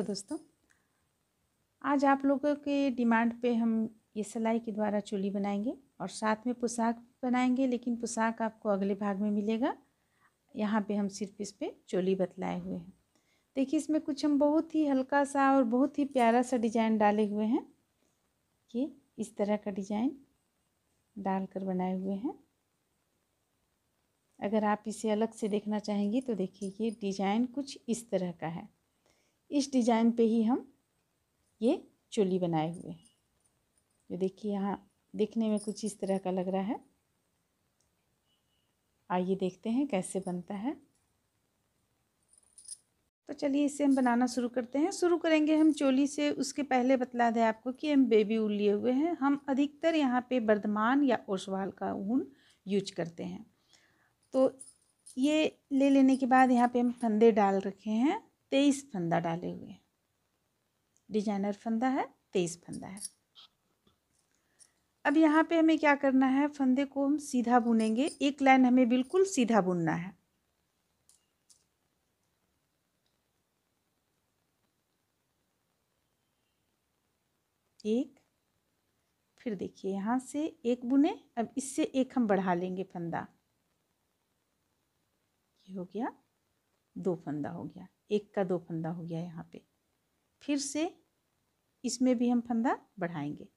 Hello दोस्तों। आज आप लोगों के डिमांड पे हम ये सिलाई के द्वारा चोली बनाएँगे और साथ में पोशाक बनाएँगे, लेकिन पोशाक आपको अगले भाग में मिलेगा। यहाँ पे हम सिर्फ़ इस पर चोली बतलाए हुए हैं। देखिए, इसमें कुछ हम बहुत ही हल्का सा और बहुत ही प्यारा सा डिज़ाइन डाले हुए हैं। ये इस तरह का डिज़ाइन डालकर बनाए हुए हैं। अगर आप इसे अलग से देखना चाहेंगे तो देखिए, ये डिज़ाइन कुछ इस तरह का है। इस डिज़ाइन पे ही हम ये चोली बनाए हुए हैं। जो देखिए यहाँ देखने में कुछ इस तरह का लग रहा है। आइए देखते हैं कैसे बनता है। तो चलिए इसे हम बनाना शुरू करते हैं। शुरू करेंगे हम चोली से। उसके पहले बतला दें आपको कि हम बेबी ऊन लिए हुए हैं। हम अधिकतर यहाँ पे बर्धमान या ओसवाल का ऊन यूज़ करते हैं। तो ये ले लेने के बाद यहाँ पे हम फंदे डाल रखे हैं। तेईस फंदा डाले हुए हैं। डिज़ाइनर फंदा है, तेईस फंदा है। अब यहाँ पे हमें क्या करना है? फंदे को हम सीधा बुनेंगे। एक लाइन हमें बिल्कुल सीधा बुनना है। एक, फिर देखिए यहाँ से एक बुने, अब इससे एक हम बढ़ा लेंगे फंदा। ये हो गया। दो फंदा हो गया, एक का दो फंदा हो गया यहाँ पे। फिर से इसमें भी हम फंदा बढ़ाएँगे।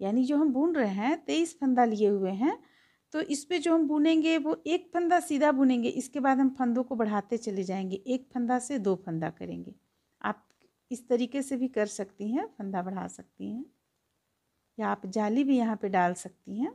यानी जो हम बुन रहे हैं, तेईस फंदा लिए हुए हैं तो इस पर जो हम बुनेंगे, वो एक फंदा सीधा बुनेंगे, इसके बाद हम फंदों को बढ़ाते चले जाएँगे, एक फंदा से दो फंदा करेंगे। आप इस तरीके से भी कर सकती हैं, फंदा बढ़ा सकती हैं, या आप जाली भी यहाँ पे डाल सकती हैं।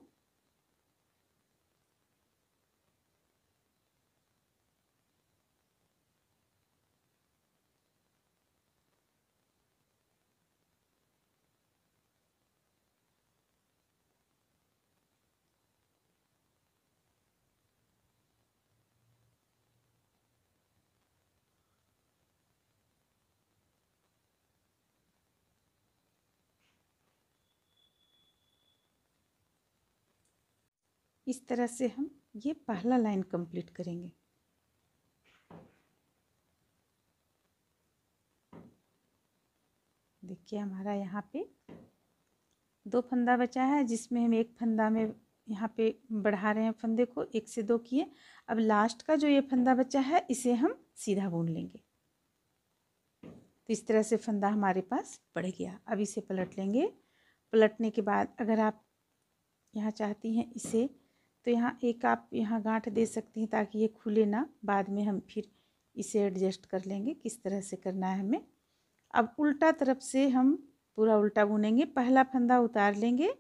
इस तरह से हम ये पहला लाइन कंप्लीट करेंगे। देखिए हमारा यहाँ पे दो फंदा बचा है, जिसमें हम एक फंदा में यहाँ पे बढ़ा रहे हैं फंदे को, एक से दो किए। अब लास्ट का जो ये फंदा बचा है, इसे हम सीधा बुन लेंगे। तो इस तरह से फंदा हमारे पास बढ़ गया। अब इसे पलट लेंगे। पलटने के बाद अगर आप यहाँ चाहती हैं, इसे तो यहाँ एक आप यहाँ गांठ दे सकती हैं ताकि ये खुले ना। बाद में हम फिर इसे एडजस्ट कर लेंगे, किस तरह से करना है हमें। अब उल्टा तरफ़ से हम पूरा उल्टा बुनेंगे। पहला फंदा उतार लेंगे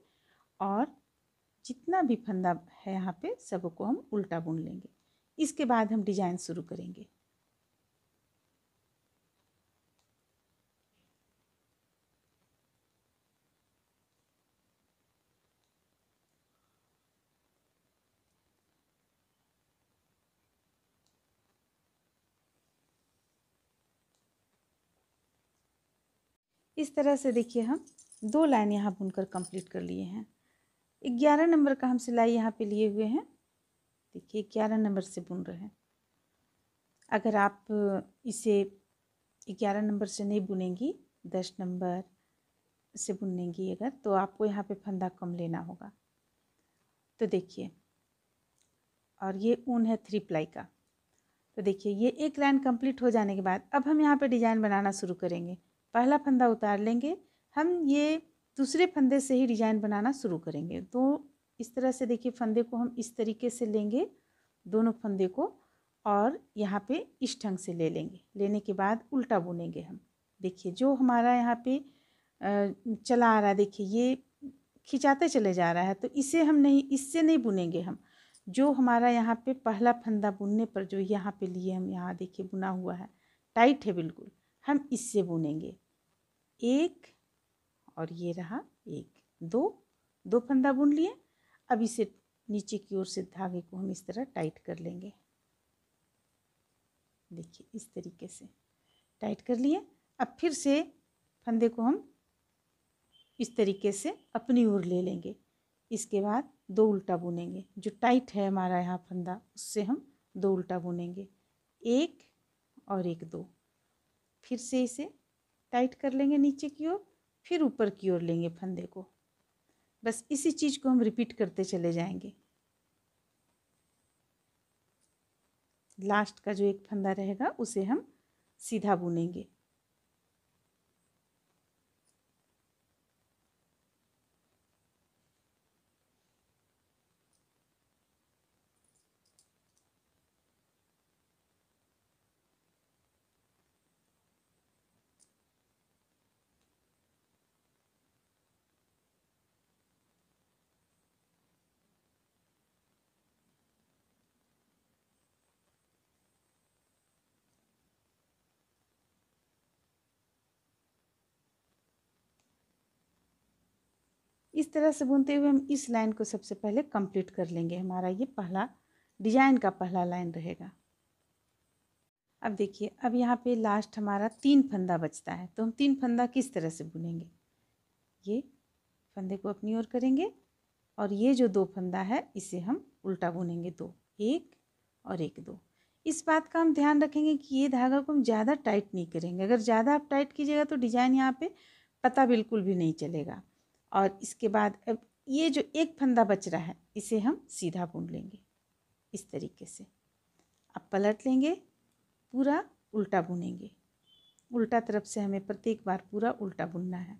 और जितना भी फंदा है यहाँ पे, सबको हम उल्टा बुन लेंगे। इसके बाद हम डिज़ाइन शुरू करेंगे। इस तरह से देखिए हम दो लाइन यहाँ बुनकर कंप्लीट कर लिए हैं। ग्यारह नंबर का हम सिलाई यहाँ पे लिए हुए हैं। देखिए ग्यारह नंबर से बुन रहे हैं। अगर आप इसे ग्यारह नंबर से नहीं बुनेंगी, दस नंबर से बुनेंगी अगर तो आपको यहाँ पे फंदा कम लेना होगा। तो देखिए, और ये ऊन है थ्री प्लाई का। तो देखिए ये एक लाइन कंप्लीट हो जाने के बाद, अब हम यहाँ पे डिज़ाइन बनाना शुरू करेंगे। पहला फंदा उतार लेंगे। हम ये दूसरे फंदे से ही डिज़ाइन बनाना शुरू करेंगे। तो इस तरह से देखिए फंदे को हम इस तरीके से लेंगे, दोनों फंदे को, और यहाँ पे इस ढंग से ले लेंगे। लेने के बाद उल्टा बुनेंगे हम। देखिए जो हमारा यहाँ पे चला आ रहा है, देखिए ये खिंचाते चले जा रहा है तो इसे हम नहीं, इससे नहीं बुनेंगे हम। जो हमारा यहाँ पे पहला फंदा बुनने पर जो यहाँ पे लिए हम, यहाँ देखिए बुना हुआ है। टाइट है बिल्कुल। हम इससे बुनेंगे। एक और ये रहा एक। दो दो फंदा बुन लिए। अब इसे नीचे की ओर से धागे को हम इस तरह टाइट कर लेंगे। देखिए, इस तरीके से टाइट कर लिए। अब फिर से फंदे को हम इस तरीके से अपनी ओर ले लेंगे। इसके बाद दो उल्टा बुनेंगे। जो टाइट है हमारा यहाँ फंदा, उससे हम दो उल्टा बुनेंगे। एक और एक दो। फिर से इसे टाइट कर लेंगे नीचे की ओर, फिर ऊपर की ओर लेंगे फंदे को। बस इसी चीज़ को हम रिपीट करते चले जाएँगे। लास्ट का जो एक फंदा रहेगा, उसे हम सीधा बुनेंगे। इस तरह से बुनते हुए हम इस लाइन को सबसे पहले कंप्लीट कर लेंगे। हमारा ये पहला डिज़ाइन का पहला लाइन रहेगा। अब देखिए, अब यहाँ पे लास्ट हमारा तीन फंदा बचता है। तो हम तीन फंदा किस तरह से बुनेंगे? ये फंदे को अपनी ओर करेंगे और ये जो दो फंदा है, इसे हम उल्टा बुनेंगे दो। एक और एक दो। इस बात का हम ध्यान रखेंगे कि ये धागा को हम ज़्यादा टाइट नहीं करेंगे। अगर ज़्यादा आप टाइट कीजिएगा तो डिज़ाइन यहाँ पे पता बिल्कुल भी नहीं चलेगा। और इसके बाद अब ये जो एक फंदा बच रहा है, इसे हम सीधा बुन लेंगे, इस तरीके से। अब पलट लेंगे, पूरा उल्टा बुनेंगे उल्टा तरफ़ से हमें प्रत्येक बार पूरा उल्टा बुनना है।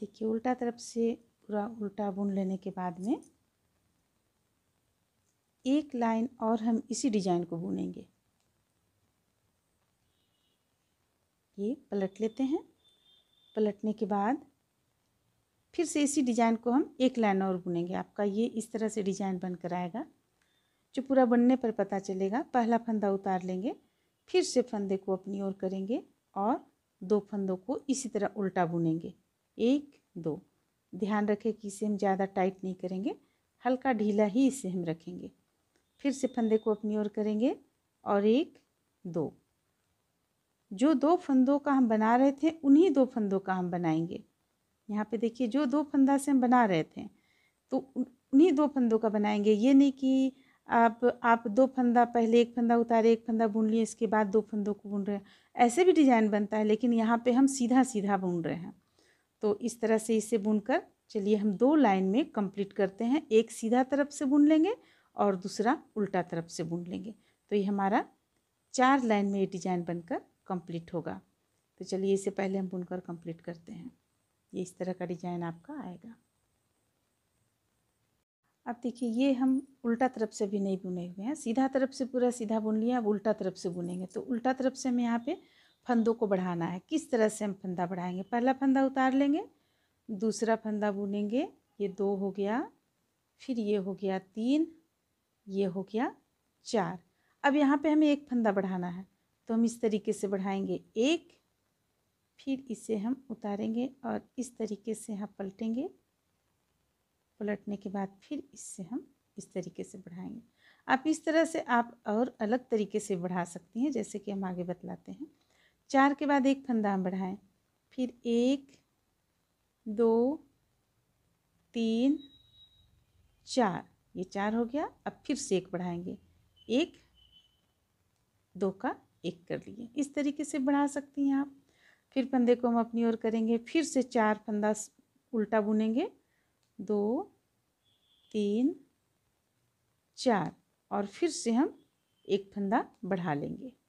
देखिए, उल्टा तरफ़ से पूरा उल्टा बुन लेने के बाद में एक लाइन और हम इसी डिज़ाइन को बुनेंगे। ये पलट लेते हैं। पलटने के बाद फिर से इसी डिज़ाइन को हम एक लाइन और बुनेंगे। आपका ये इस तरह से डिज़ाइन बनकर आएगा, जो पूरा बनने पर पता चलेगा। पहला फंदा उतार लेंगे, फिर से फंदे को अपनी ओर करेंगे और दो फंदों को इसी तरह उल्टा बुनेंगे। एक, दो। ध्यान रखें कि इसे हम ज़्यादा टाइट नहीं करेंगे, हल्का ढीला ही इसे हम रखेंगे। फिर से फंदे को अपनी ओर करेंगे और एक, दो। जो दो फंदों का हम बना रहे थे, उन्हीं दो फंदों का हम बनाएँगे। यहाँ पे देखिए, जो दो फंदा से हम बना रहे थे तो उन्हीं दो फंदों का बनाएँगे। ये नहीं कि आप आप दो फंदा, पहले एक फंदा उतारे, एक फंदा बुन लिए, इसके बाद दो फंदों को बुन रहे हैं। ऐसे भी डिज़ाइन बनता है, लेकिन यहाँ पे हम सीधा सीधा बुन रहे हैं। तो इस तरह से इसे बुनकर, चलिए हम दो लाइन में कंप्लीट करते हैं। एक सीधा तरफ़ से बुन लेंगे और दूसरा उल्टा तरफ़ से बुन लेंगे। तो ये हमारा चार लाइन में ये डिज़ाइन बनकर कंप्लीट होगा। तो चलिए इसे पहले हम बुनकर कंप्लीट करते हैं। ये इस तरह का डिज़ाइन आपका आएगा। अब देखिए, ये हम उल्टा तरफ़ से भी नहीं बुने हुए हैं। सीधा तरफ़ से पूरा सीधा बुन लिया, अब उल्टा तरफ़ से बुनेंगे। तो उल्टा तरफ़ से हम यहाँ पे फंदों को बढ़ाना है। किस तरह से हम फंदा बढ़ाएँगे? पहला फंदा उतार लेंगे, दूसरा फंदा बुनेंगे, ये दो हो गया, फिर ये हो गया तीन, ये हो गया चार। अब यहाँ पे हमें एक फंदा बढ़ाना है तो हम इस तरीके से बढ़ाएँगे एक, फिर इसे हम उतारेंगे और इस तरीके से यहाँ पलटेंगे। पलटने के बाद फिर इससे हम इस तरीके से बढ़ाएँगे। आप इस तरह से आप और अलग तरीके से बढ़ा सकती हैं, जैसे कि हम आगे बतलाते हैं। चार के बाद एक फंदा बढ़ाएँ। फिर एक, दो, तीन, चार। ये चार हो गया, अब फिर से एक बढ़ाएँगे। एक, दो का एक कर लिए। इस तरीके से बढ़ा सकती हैं आप। फिर फंदे को हम अपनी ओर करेंगे। फिर से चार फंदा उल्टा बुनेंगे। दो, तीन, चार। और फिर से हम एक फंदा बढ़ा लेंगे।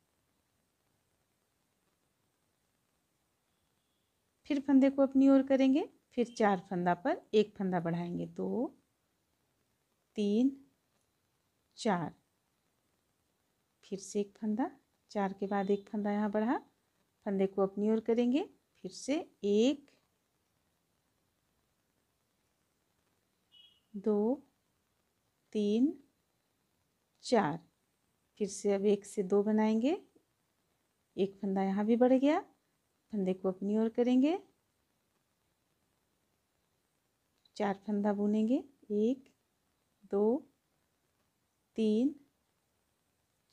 फिर फंदे को अपनी ओर करेंगे, फिर चार फंदा पर एक फंदा बढ़ाएँगे, दो, तीन, चार। फिर से एक फंदा, चार के बाद एक फंदा यहाँ बढ़ा, फंदे को अपनी ओर करेंगे, फिर से एक, दो, तीन, चार। फिर से अब एक से दो बनाएँगे, एक फंदा यहाँ भी बढ़ गया फंदे को अपनी ओर करेंगे। चार फंदा बुनेंगे। एक, दो, तीन,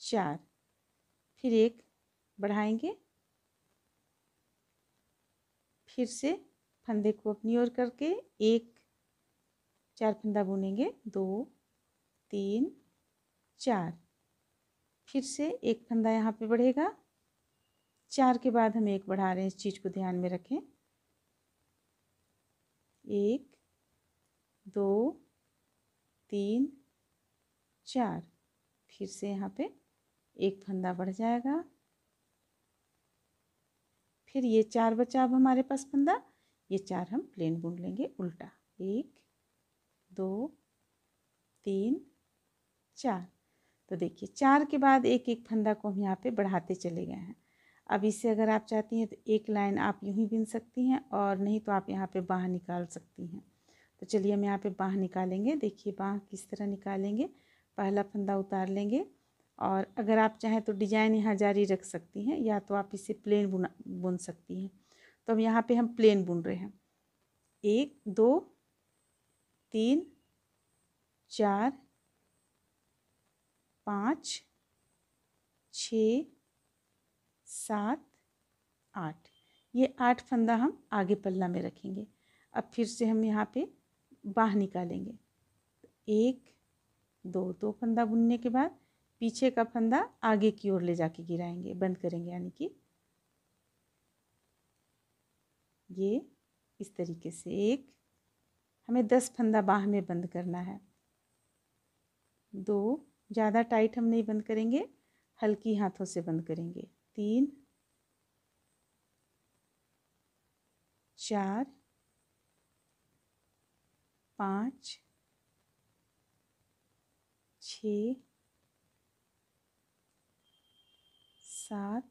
चार। फिर एक बढ़ाएँगे। फिर से फंदे को अपनी ओर करके एक, चार फंदा बुनेंगे। दो, तीन, चार। फिर से एक फंदा यहाँ पे बढ़ेगा। चार के बाद हम एक बढ़ा रहे हैं, इस चीज़ को ध्यान में रखें। एक, दो, तीन, चार। फिर से यहाँ पे एक फंदा बढ़ जाएगा। फिर ये चार बचा अब हमारे पास फंदा, ये चार हम प्लेन बुन लेंगे उल्टा। एक, दो, तीन, चार। तो देखिए, चार के बाद एक एक फंदा को हम यहाँ पे बढ़ाते चले गए हैं। अब इसे अगर आप चाहती हैं तो एक लाइन आप यूँ ही बिन सकती हैं और नहीं तो आप यहाँ पे बाह निकाल सकती हैं। तो चलिए हम यहाँ पे बाह निकालेंगे। देखिए बाह किस तरह निकालेंगे। पहला फंदा उतार लेंगे और अगर आप चाहें तो डिज़ाइन यहाँ जारी रख सकती हैं या तो आप इसे प्लेन बुना, बुन सकती हैं। तो अब यहाँ पे हम प्लेन बुन रहे हैं। एक, दो, तीन, चार, पाँच, छ सात, आठ। ये आठ फंदा हम आगे पल्ला में रखेंगे। अब फिर से हम यहाँ पे बाह निकालेंगे। एक, दो दो फंदा बुनने के बाद पीछे का फंदा आगे की ओर ले जाके गिराएँगे, बंद करेंगे, यानी कि ये इस तरीके से एक, हमें दस फंदा बाह में बंद करना है। दो, ज़्यादा टाइट हम नहीं बंद करेंगे, हल्की हाथों से बंद करेंगे। तीन चार पाँच छ सात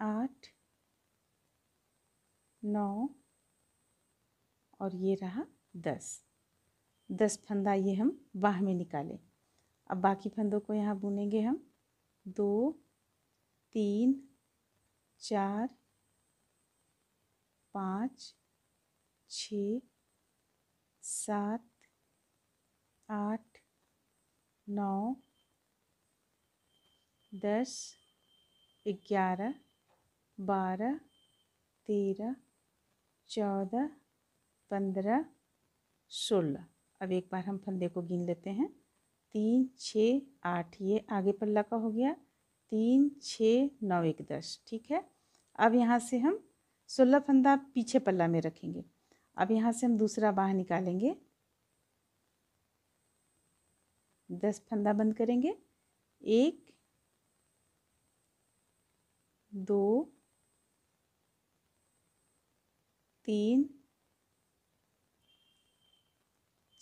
आठ नौ और ये रहा दस। दस फंदा ये हम बाह में निकालें। अब बाकी फंदों को यहाँ बुनेंगे हम। दो, तीन, चार, पाँच, छ, सात, आठ, नौ, दस, ग्यारह, बारह, तेरह, चौदह, पंद्रह, सोलह। अब एक बार हम फंदे को गिन लेते हैं। तीन छ आठ, ये आगे पल्ला का हो गया। तीन छ नौ, एक, दस, ठीक है? अब यहाँ से हम सोलह फंदा पीछे पल्ला में रखेंगे। अब यहाँ से हम दूसरा बाह निकालेंगे। दस फंदा बंद करेंगे। एक, दो, तीन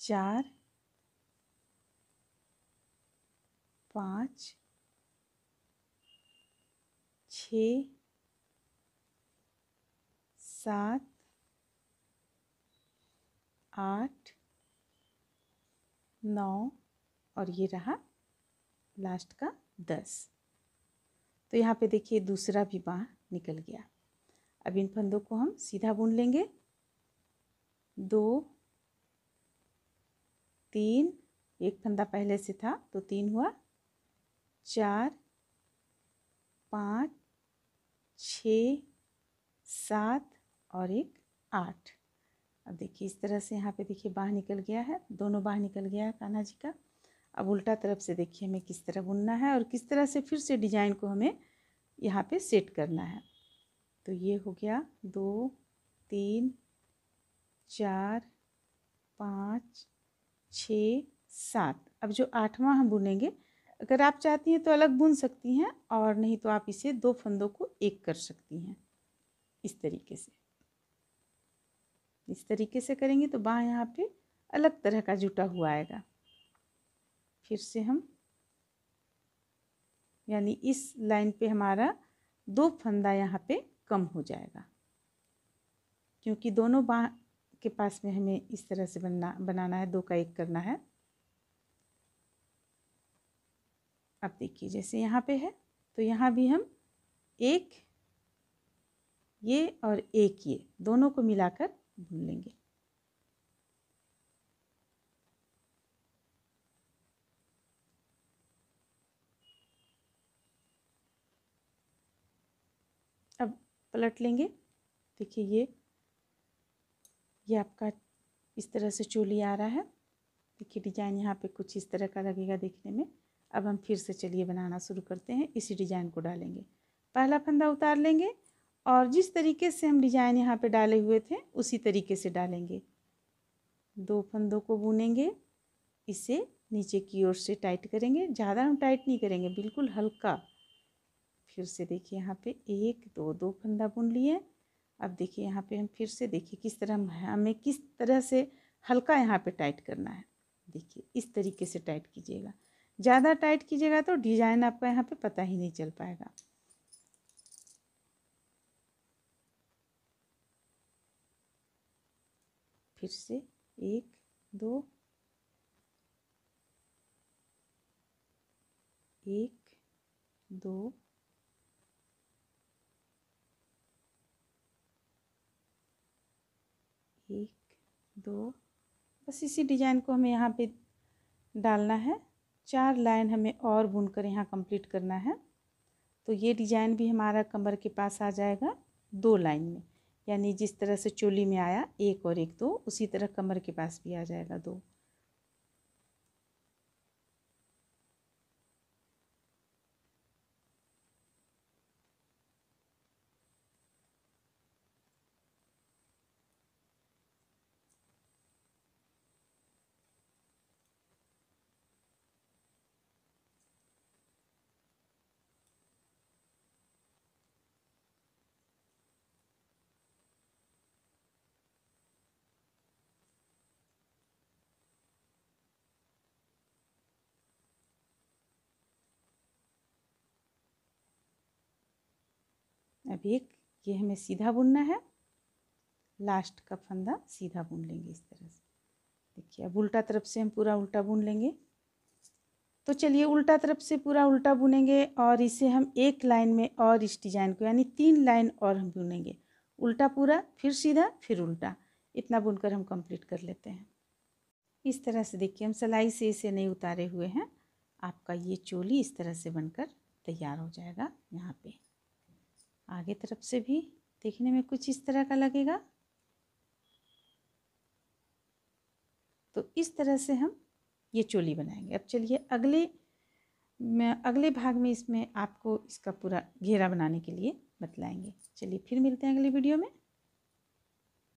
चार, पाँच, छ, सात, आठ, नौ और ये रहा लास्ट का दस। तो यहाँ पे देखिए दूसरा भी बाँह निकल गया। अब इन फंदों को हम सीधा बुन लेंगे। दो तीन, एक फंदा पहले से था तो तीन हुआ। चार, पाँच, छ, सात और एक आठ। अब देखिए इस तरह से यहाँ पे देखिए बाह निकल गया है। दोनों बाह निकल गया है कान्हा जी का। अब उल्टा तरफ़ से देखिए हमें किस तरह बुनना है और किस तरह से फिर से डिज़ाइन को हमें यहाँ पे सेट करना है। तो ये हो गया दो, तीन, चार, पाँच छ, सात। अब जो आठवां हम बुनेंगे, अगर आप चाहती हैं तो अलग बुन सकती हैं और नहीं तो आप इसे दो फंदों को एक कर सकती हैं। इस तरीके से। इस तरीके से करेंगे तो बाँ यहाँ पे अलग तरह का जुटा हुआ आएगा। फिर से हम, यानी इस लाइन पे हमारा दो फंदा यहाँ पे कम हो जाएगा। क्योंकि दोनों बाँ के पास में हमें इस तरह से बनना, बनाना है, दो का एक करना है। अब देखिए, जैसे यहाँ पे है तो यहाँ भी हम एक, ये और एक, ये दोनों को मिलाकर भून लेंगे। अब पलट लेंगे। देखिए, ये ये आपका इस तरह से चोली आ रहा है। देखिए डिज़ाइन यहाँ पे कुछ इस तरह का लगेगा देखने में। अब हम फिर से चलिए बनाना शुरू करते हैं। इसी डिज़ाइन को डालेंगे। पहला फंदा उतार लेंगे और जिस तरीके से हम डिज़ाइन यहाँ पे डाले हुए थे, उसी तरीके से डालेंगे। दो फंदों को बुनेंगे। इसे नीचे की ओर से टाइट करेंगे। ज़्यादा हम टाइट नहीं करेंगे, बिल्कुल हल्का। फिर से देखिए यहाँ पे एक, दो दो फंदा बुन लिए। अब देखिए यहाँ पे हम फिर से देखिए किस तरह हमें किस तरह से हल्का यहाँ पे टाइट करना है। देखिए इस तरीके से टाइट कीजिएगा। ज़्यादा टाइट कीजिएगा तो डिज़ाइन आपका यहाँ पे पता ही नहीं चल पाएगा। फिर से एक, दो एक, दो एक, दो, बस इसी डिज़ाइन को हमें यहाँ पे डालना है। चार लाइन हमें और बुनकर यहाँ कंप्लीट करना है। तो ये डिज़ाइन भी हमारा कमर के पास आ जाएगा दो लाइन में। यानी जिस तरह से चोली में आया, एक और एक दो, उसी तरह कमर के पास भी आ जाएगा दो। अब एक ये हमें सीधा बुनना है। लास्ट का फंदा सीधा बुन लेंगे इस तरह से। देखिए, अब उल्टा तरफ़ से हम पूरा उल्टा बुन लेंगे। तो चलिए, उल्टा तरफ़ से पूरा उल्टा बुनेंगे और इसे हम एक लाइन में और इस डिज़ाइन को, यानी तीन लाइन और हम बुनेंगे। उल्टा पूरा, फिर सीधा, फिर उल्टा। इतना बुनकर हम कंप्लीट कर लेते हैं। इस तरह से देखिए, हम सिलाई से इसे नहीं उतारे हुए हैं। आपका ये चोली इस तरह से बनकर तैयार हो जाएगा यहाँ पे। आगे तरफ़ से भी देखने में कुछ इस तरह का लगेगा। तो इस तरह से हम ये चोली बनाएँगे। अब चलिए अगले अगले भाग में इसमें आपको इसका पूरा घेरा बनाने के लिए बतलाएँगे। चलिए फिर मिलते हैं अगले वीडियो में।